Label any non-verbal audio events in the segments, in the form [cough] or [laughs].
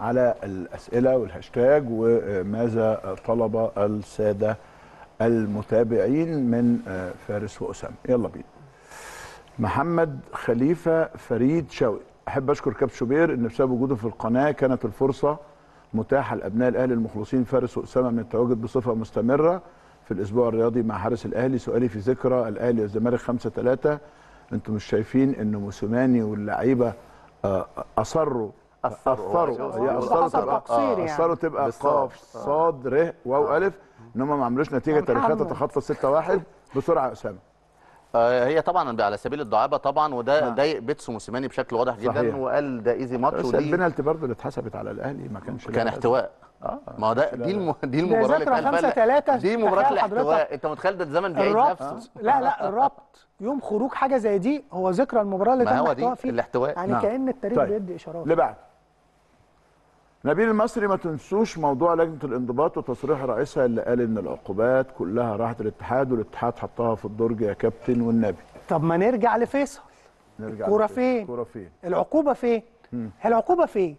على الأسئلة والهاشتاج وماذا طلب السادة المتابعين من فارس وأسامة؟ يلا بينا. محمد خليفة فريد شوقي. أحب أشكر كابتن شوبير إن بسبب وجوده في القناة كانت الفرصة متاحة لأبناء الأهلي المخلصين فارس وأسامة من التواجد بصفة مستمرة في الأسبوع الرياضي مع حارس الأهلي. سؤالي في ذكرى الأهلي والزمالك 5 3 أنتم مش شايفين إن موسيماني واللعيبة آه، أثروا. أثروا أثروا. تبقى تقصير يعني. أثروا تبقى. قاف صاد ر واو ألف. ان هم ما عملوش نتيجة تاريخية. تتخطى 6 1 بسرعة يا أسامة. آه، هي طبعا على سبيل الدعابة طبعا وده نعم. ضايق بيتسو موسيماني بشكل واضح جدا صحيح. وقال ده easy match بس ودي البنالتي برضه اللي اتحسبت على الأهلي ما كانش كان احتواء. آه ما هو ده دي الم... دي المباراة اللي ذكرى اتقال 5 فيها. 3 دي مباراة الاحتواء انت متخيل ده الزمن بيعيد الربط نفسه. لا لا الربط يوم خروج حاجة زي دي هو ذكرى المباراة اللي ما تم هو دي الاحتواء فيها الاحتواء. يعني نعم. كأن التاريخ طيب. بيدي إشارات. اللي بعد. نبيل المصري ما تنسوش موضوع لجنة الانضباط وتصريح رئيسها اللي قال إن العقوبات كلها راحت الاتحاد والاتحاد حطها في الدرج يا كابتن والنبي. طب ما نرجع لفيصل. نرجع الكورة لفين؟ فين؟ الكورة فين؟ العقوبة فين؟ هي العقوبة فين؟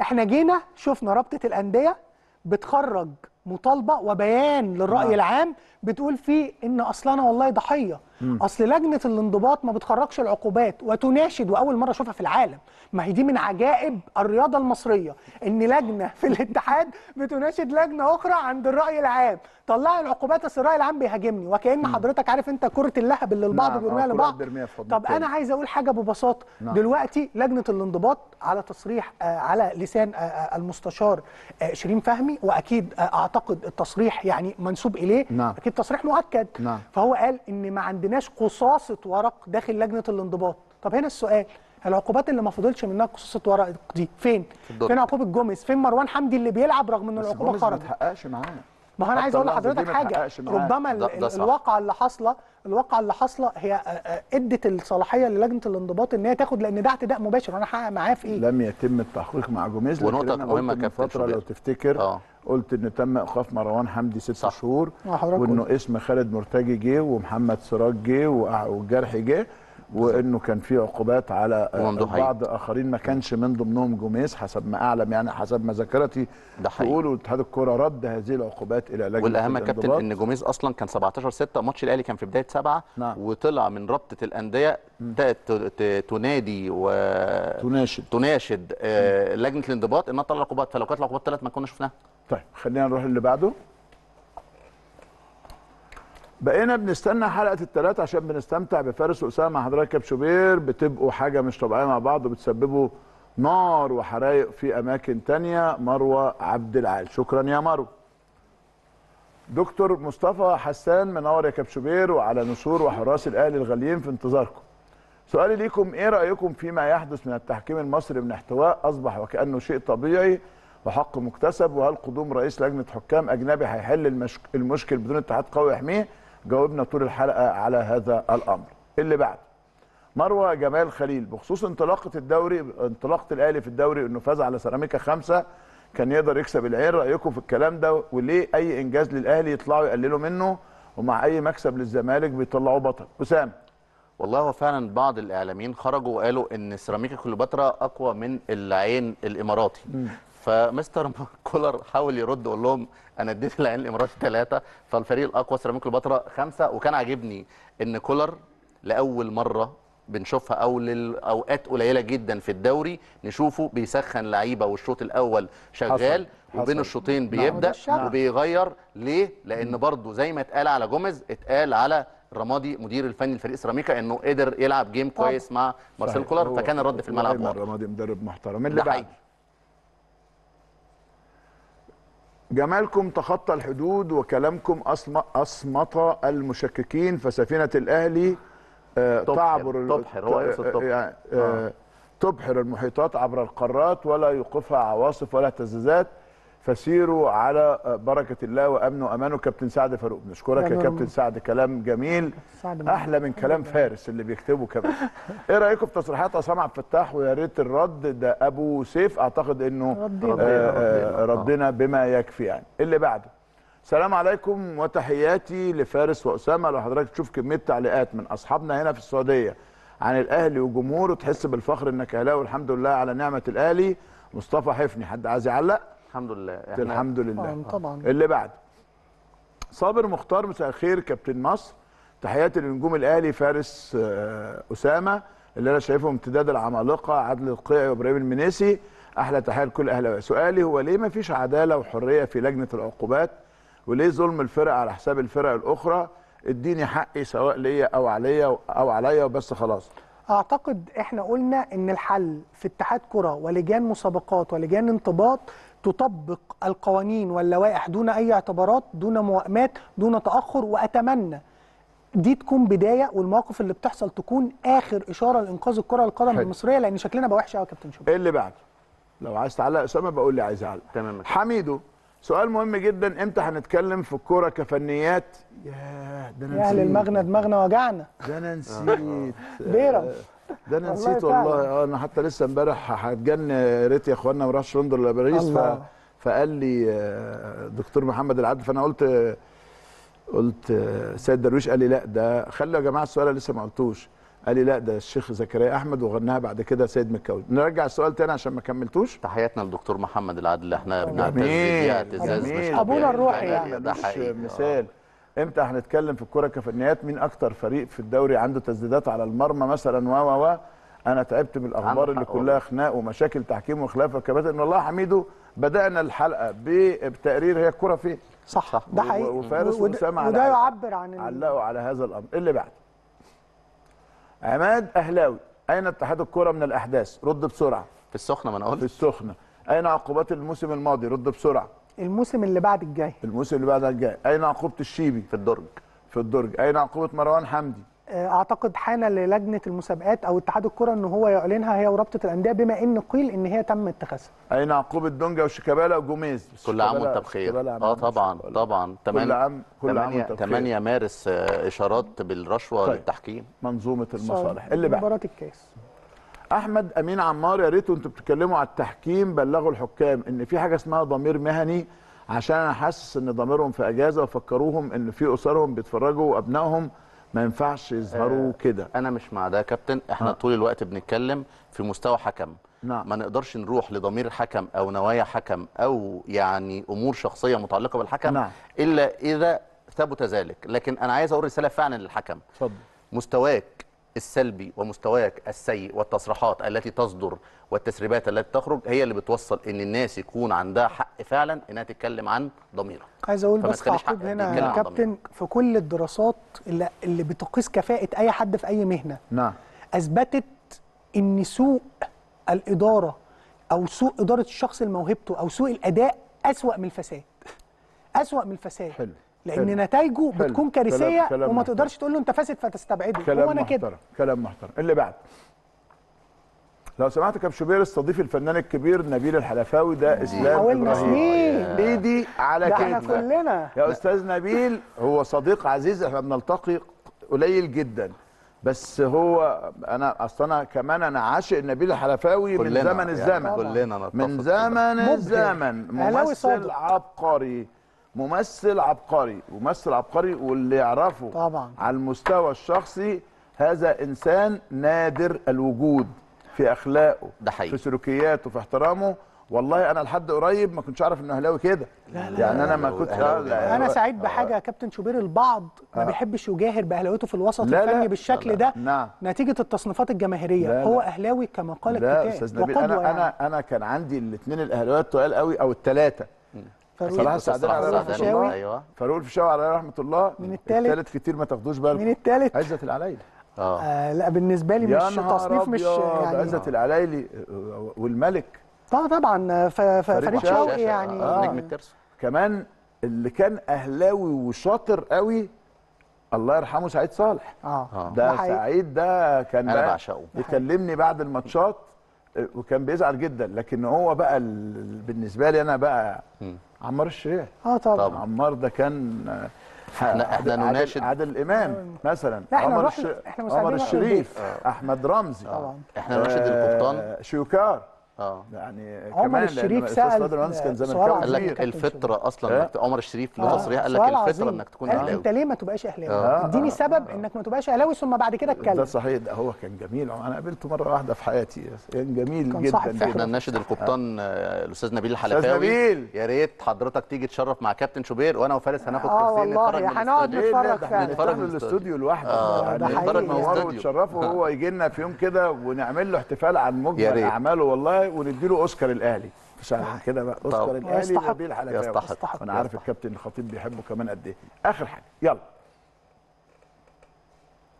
إحنا جينا شفنا رابطة الأندية بتخرج مطالبة وبيان للرأي نعم. العام بتقول فيه إن أصلا والله ضحية. أصل لجنة الانضباط ما بتخرجش العقوبات وتناشد وأول مرة أشوفها في العالم ما هي دي من عجائب الرياضة المصرية إن لجنة في [laughs] الاتحاد بتناشد لجنة أخرى عند الرأي العام طلعوا العقوبات أصل الرأي العام بيهاجمني وكأن حضرتك عارف أنت كرة اللهب اللي البعض نعم، بيرميها لبعض طب. أنا عايز أقول حاجة ببساطة نعم. دلوقتي لجنة الانضباط على تصريح آه، على لسان آه، آه، المستشار آه، شيرين فهمي وأكيد آه، أعتقد التصريح يعني منسوب إليه نعم. أكيد تصريح مؤكد نعم. فهو قال إن ما عندناش قصاصة ورق داخل لجنة الانضباط طب هنا السؤال العقوبات اللي ما فضلش منها قصاصة ورق دي فين. فين عقوبة جوميز فين مروان حمدي اللي بيلعب رغم إن العقوبة جوميز ما خرجت تحققش معانا ما هو أنا عايز أقول لحضرتك حاجة. ربما. الواقعة اللي حاصلة الواقعة اللي حاصلة هي آه، آه، ادت الصلاحية للجنة الانضباط إن هي تاخد لأن ده اعتداء مباشر وأنا هحقق معاه في إيه لم يتم التحقيق مع جوميز قلت من كابتن فترة. لو تفتكر آه. قلت إن تم إيقاف مروان حمدي ست صح. شهور وإنه اسم خالد مرتجي جه ومحمد سراج جه والجرح جه وإنه كان في عقوبات على. بعض آخرين ما كانش من ضمنهم جوميز حسب ما أعلم يعني حسب ما ذاكرتي. تقول واتحاد الكرة رد هذه العقوبات إلى لجنة والأهم يا كابتن. إن جوميز أصلا كان 17 6 ماتش الأهلي كان في بداية سبعة نعم. وطلع من رابطة الأندية تنادي و تناشد تناشد آه، لجنة الانضباط إنها تطلع عقوبات فلو كانت العقوبات ثلاث ما كنا شفناها طيب خلينا نروح اللي بعده بقينا بنستنى حلقة الثلاث عشان بنستمتع بفارس وأسامة حضرتك كابتن شوبير بتبقوا حاجة مش طبيعية مع بعض وبتسببوا نار وحرايق في أماكن تانية. مروة عبد العال. شكرا يا مروة. دكتور مصطفى حسان منور يا كابتن شوبير وعلى نسور وحراس الأهلي الغاليين في انتظاركم. سؤالي ليكم إيه رأيكم فيما يحدث من التحكيم المصري من احتواء أصبح وكأنه شيء طبيعي وحق مكتسب؟ وهل قدوم رئيس لجنة حكام أجنبي هيحل المشك... المشكل بدون اتحاد قوي يحميه؟ جاوبنا طول الحلقة على هذا الأمر. اللي بعد مروة جمال خليل بخصوص انطلاقة الدوري انطلاقة الأهلي في الدوري إنه فاز على سيراميكا خمسة كان يقدر يكسب العين. رأيكم في الكلام ده؟ وليه أي إنجاز للأهلي يطلعوا يقللوا منه؟ ومع أي مكسب للزمالك بيطلعوا بطل؟ أسامة. والله هو فعلا بعض الإعلاميين خرجوا وقالوا إن سيراميكا كليوباترا أقوى من العين الإماراتي. فمستر [laughs] كولر حاول يرد وقال لهم أنا اديت العين الاماراتي ثلاثة فالفريق الأقوى سيراميكا كليوباترا خمسة وكان عاجبني إن كولر لأول مرة بنشوفها أو للاوقات قليلة جدا في الدوري نشوفه بيسخن لعيبة والشوط الأول شغال حصل. وبين حصل. الشوطين نعم. بيبدأ. وبيغير ليه؟ لأن برضه زي ما اتقال على جوميز اتقال على رمادي مدير الفني لفريق سيراميكا إنه قدر يلعب جيم كويس مع مارسيل. كولر فكان الرد في الملعب واضح رمادي مدرب محترم اللي ده بعد حقيقي. جمالكم تخطى الحدود وكلامكم أصمت المشككين فسفينة الأهلي آه، تبحر- تعبر تبحر، هو يقصد آه،. يعني، آه، تبحر المحيطات عبر القارات ولا يوقفها عواصف ولا اهتزازات فسيروا على بركة الله وأمنه وأمانه. كابتن سعد فاروق نشكرك يا. كابتن سعد. كلام جميل. سعد أحلى من كلام فارس اللي بيكتبه كمان. [laughs] إيه رأيكم في تصريحات عصام عبد الفتاح ويا ريت الرد؟ ده أبو سيف. أعتقد إنه ردينا. آه، آه، ردنا بما يكفي يعني. اللي بعده. السلام عليكم وتحياتي لفارس وأسامة. لو حضرتك تشوف كمية تعليقات من أصحابنا هنا في السعودية عن الأهلي وجمهوره تحس بالفخر إنك أهلاوي. والحمد لله على نعمة الأهلي. مصطفى حفني. حد عايز يعلق؟ الحمد لله. إحنا الحمد لله. طبعاً، طبعاً. اللي بعد. صابر مختار مساء الخير كابتن مصر. تحياتي لنجوم الأهلي فارس آه، أسامة اللي أنا شايفهم امتداد العمالقة عادل القيعي وإبراهيم المنيسي. أحلى تحية لكل اهلاويه سؤالي هو ليه ما فيش عدالة وحرية في لجنة العقوبات؟ وليه ظلم الفرق على حساب الفرق الأخرى؟ اديني حقي سواء ليا أو عليا أو عليا وبس خلاص. أعتقد إحنا قلنا إن الحل في اتحاد كرة ولجان مسابقات ولجان انضباط تطبق القوانين واللوائح دون أي اعتبارات دون موائمات دون تأخر وأتمنى دي تكون بداية والمواقف اللي بتحصل تكون آخر إشارة لإنقاذ الكرة القدم. المصرية لأن شكلنا بقى وحش قوي يا كابتن شوبير إيه اللي بعده لو عايز تعلق أسامة بقول لي عايز أعلق تمام. حميدو سؤال مهم جدا إمتى هنتكلم في الكورة كفنيات ياه ده أنا يا أهل نسيت. المغنى دماغنا وجعنا ده أنا نسيت بيرم. ده أنا نسيت. والله. آه أنا حتى لسه امبارح هتجن يا ريت يا اخوانا ما راحش لندن ولا باريس. ف... فقال لي آه، دكتور محمد العدل. فأنا قلت قلت آه، سيد درويش قال لي لا ده خلوا يا جماعة السؤال لسه ما قلتوش. قال لي لا ده الشيخ زكريا أحمد وغناها بعد كده سيد مكاوي نرجع السؤال تاني عشان ما كملتوش. تحياتنا للدكتور محمد العدل. إحنا بنعتز بيه اعتزاز. مش طبيعي. الروحي يعني. ده مش حقيقي. مثال. إمتى هنتكلم في الكورة كفنيات؟ مين أكتر فريق في الدوري عنده تسديدات على المرمى مثلا؟ و و و. أنا تعبت من الأخبار اللي كلها. خناق ومشاكل تحكيم وخلافه كباتن والله حميدو بدأنا الحلقة ب- بتقرير هي الكورة فين. صح, صح. ده و- حقيقي. وفارس وأسامة على وده. يعبر عن ال- علقوا على هذا الأمر. اللي بعد عماد أهلاوي أين اتحاد الكورة من الأحداث؟ رد بسرعة. في السخنة ما أنا في قلت السخنة. أين عقوبات الموسم الماضي؟ رد بسرعة. الموسم اللي بعد الجاي. الموسم اللي بعد الجاي. أين عقوبة الشيبي في الدرج؟ في الدرج. أين عقوبة مروان حمدي؟ أعتقد حان للجنة المسابقات أو اتحاد الكرة ان هو يعلنها هي ورابطه الأندية بما إن قيل إن هي تم اتخاذها. أين عقوبة دونجا وشيكابالا وجوميز؟ كل عام وأنت بخير. آه عمل طبعا. طبعا. كل عام كل عام 8 وأنت بخير. 8 مارس آه، إشارات بالرشوة طيب. للتحكيم. منظومة المصالح. اللي بعد. مباراة الكاس. أحمد أمين عمار يا ريت أنتوا بتتكلموا على التحكيم بلغوا الحكام إن في حاجة اسمها ضمير مهني عشان أنا حاسس إن ضميرهم في أجازة وفكروهم إن في أسرهم بيتفرجوا وأبنائهم ما ينفعش يظهروا كده أنا مش مع ده يا كابتن إحنا آه. طول الوقت بنتكلم في مستوى حكم نعم. ما نقدرش نروح لضمير حكم أو نوايا حكم أو يعني أمور شخصية متعلقة بالحكم نعم. إلا إذا ثبت ذلك لكن أنا عايز أقول رسالة فعلا للحكم اتفضل مستواك السلبي ومستواك السيء والتصريحات التي تصدر والتسريبات التي تخرج هي اللي بتوصل إن الناس يكون عندها حق فعلا إنها تتكلم عن ضميرها. عايز أقول بس تعقيب هنا يا كابتن في كل الدراسات اللي, اللي بتقيس كفاءة أي حد في أي مهنة. نعم. أثبتت إن سوء الإدارة أو سوء إدارة الشخص لموهبته أو سوء الأداء أسوأ من الفساد. أسوأ من الفساد. حلو. لأن حلو. نتائجه حلو. بتكون كارثية كلام- كلام وما محترم. تقدرش تقول له أنت فاسد فتستبعده هو كلام أنا كده محترم كلام محترم اللي بعد لو سمحت كابتن شوبير استضيف الفنان الكبير نبيل الحلفاوي ده اسلام حاولنا. سنين ايدي على ده إحنا كتفك كلنا يا أستاذ نبيل هو صديق عزيز إحنا بنلتقي قليل جدا بس هو أنا أصلا أنا كمان أنا عاشق نبيل الحلفاوي من كلنا زمن يعني الزمن كلنا نتفق من كده. زمن. الزمن ممثل. عبقري ممثل عبقري ممثل عبقري واللي يعرفه طبعا. على المستوى الشخصي هذا إنسان نادر الوجود في أخلاقه ده حقيقي. في سلوكياته في احترامه والله أنا لحد قريب ما كنتش أعرف إنه أهلاوي كده يعني أنا ما لا، كنت. لا، أنا سعيد بحاجة يا كابتن شوبير البعض ما آه. بيحبش يجاهر بأهلاويته في الوسط لا، لا. الفني بالشكل لا، لا. ده نعم. نتيجة التصنيفات الجماهيرية لا، هو لا. أهلاوي كما قال لا الكتاب أستاذ نبيل أنا يعني. أنا أنا كان عندي الاثنين الاهلاويه التقال قوي أو الثلاثه صلاح السعداني عليه رحمة الله. أيوه. فاروق الفيشاوي عليه رحمة الله. من التالت؟ الثالث كتير ما تاخدوش بالكم. من الثالث عزت العلايلي آه. آه لا بالنسبة لي مش تصنيف مش يعني عزت العلايلي والملك. طبعا طبعا. فريد شوقي يعني. آه. نجم الترس. كمان اللي كان أهلاوي وشاطر قوي الله يرحمه سعيد صالح. آه. آه. ده حقيقي. سعيد ده كان بقى بعشقه. يكلمني بعد الماتشات. آه، وكان بيزعل جدا. لكن هو بقى ال- بالنسبة لي أنا بقى عمار الشريع آه طبعا. طبعا. عمار ده كان آه، احنا- إحنا عادل- نناشد- عادل إمام مثلا. لا، إحنا عمر الش- إحنا عمر الشريف أحمد رمزي. طبعا. إحنا نناشد القبطان. آه، شوكار. آه يعني عمر كمان الشريف مهندس كان زملكاوي. قال لك الفطرة أصلا آه. إنك- عمر الشريف له آه، تصريح قال لك الفطرة عظيم. إنك تكون أهلاوي أنت ليه ما تبقاش أهلاوي آه، اديني آه، سبب إنك ما تبقاش أهلاوي ثم بعد كده ده اتكلم صحيح ده هو كان جميل أنا قابلته مرة واحدة في حياتي كان جميل كان جدا جدا نناشد القبطان آه، الأستاذ نبيل الحلفاوي نبيل. يا ريت حضرتك تيجي تشرف مع كابتن شوبير وأنا وفارس هناخد آه كرسيين والله، نتفرج من هنقعد الاستوديو. نتفرج؟ ده فعلا. نتفرج نتفرج من من الاستوديو لوحده آه، ده يعني حقيقي. تنوروا استوديو. وتشرفوا وهو يجي لنا في يوم كده ونعمل له احتفال عن مجمل. أعماله والله وندي له أوسكار الأهلي مش عشان كده بقى أوسكار. الأهلي. نبيل حلفاوي يستحق. أنا عارف الكابتن الخطيب بيحبه كمان قد إيه آخر حاجة يلا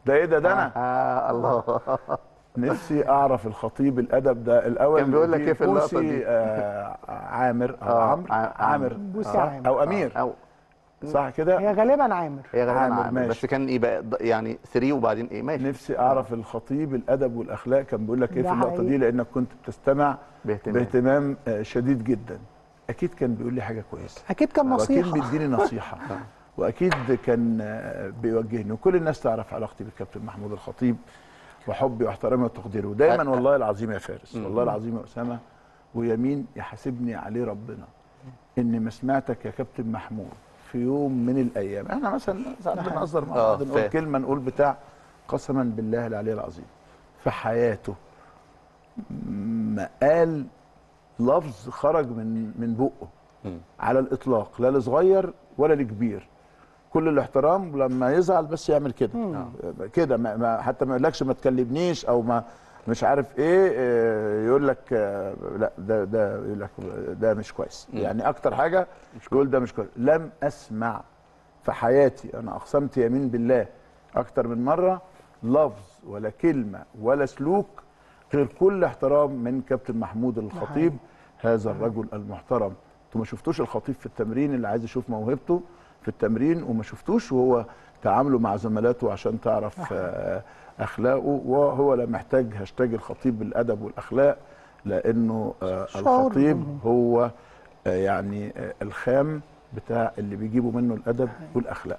ده إيه ده ده أنا آه الله نفسي أعرف الخطيب الأدب ده الأول كان بيقول لك إيه في اللقطة بوسي، دي؟ آه عامر أو آه، عمرو ع- عامر بوسي صح؟ عامر. أو أمير أو صح كده؟ هي غالبا عامر. هي غالبا عامر، عامر. ماشي. بس كان إيه بقى يعني 3 وبعدين إيه ماشي. نفسي أعرف الخطيب الأدب والأخلاق كان بيقول لك إيه في اللقطه. دي؟ لأنك كنت بتستمع باهتمام. باهتمام آه، شديد جدا. أكيد كان بيقول لي حاجة كويسة. أكيد كان وأكيد نصيحة. بيديني نصيحة. [laughs] وأكيد كان آه، بيوجهني. وكل الناس تعرف علاقتي بالكابتن محمود الخطيب وحبي واحترامي وتقديري ودايما والله العظيم يا فارس. والله العظيم يا أسامة ويمين يحاسبني عليه ربنا. إني ما سمعتك يا كابتن محمود. في يوم من الأيام. إحنا مثلا ساعات بنهزر مع آه، بعض نقول. كلمة نقول بتاع قسما بالله العلي العظيم في حياته ما قال لفظ خرج من من بقه. مم. على الإطلاق لا لصغير ولا لكبير. كل الاحترام لما يزعل بس يعمل كده. كده حتى ما يقولكش ما تكلمنيش أو ما مش عارف إيه آه، يقول لك آه، لا ده ده يقول لك ده مش كويس. يعني أكتر حاجة يقول ده مش كويس. لم أسمع في حياتي أنا أقسمت يمين بالله أكتر من مرة لفظ ولا كلمة ولا سلوك غير كل احترام من كابتن محمود الخطيب هذا الرجل المحترم. أنتوا ما شفتوش الخطيب في التمرين اللي عايز يشوف موهبته في التمرين وما شفتوش وهو تعامله مع زملاته عشان تعرف آه، أخلاقه وهو لا محتاج هاشتاج الخطيب بالأدب والأخلاق لأنه آه، الخطيب. هو آه، يعني الخام بتاع اللي بيجيبوا منه الأدب والأخلاق.